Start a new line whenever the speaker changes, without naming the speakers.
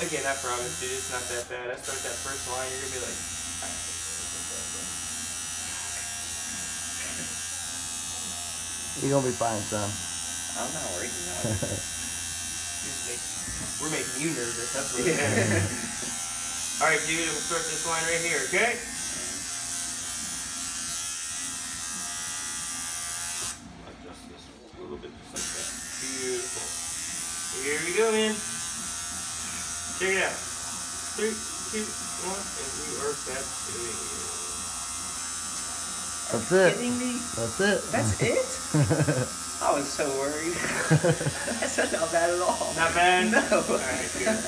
Again, I promise, dude, it's not that bad. I start that first line, you're gonna be like,
You're gonna be fine, son.
I'm not worried about it.
We're making you nervous. That's what it is. All right, dude. I'm gonna start this line right here. Okay. Adjust this a little bit, just like that. Beautiful. Here we go, man. Check it out. Three, two, one, and we are back.
That's it.
Kidding me?
That's it.
That's it? I was so worried. That's not bad at all.
Not bad.
No.
All right, good.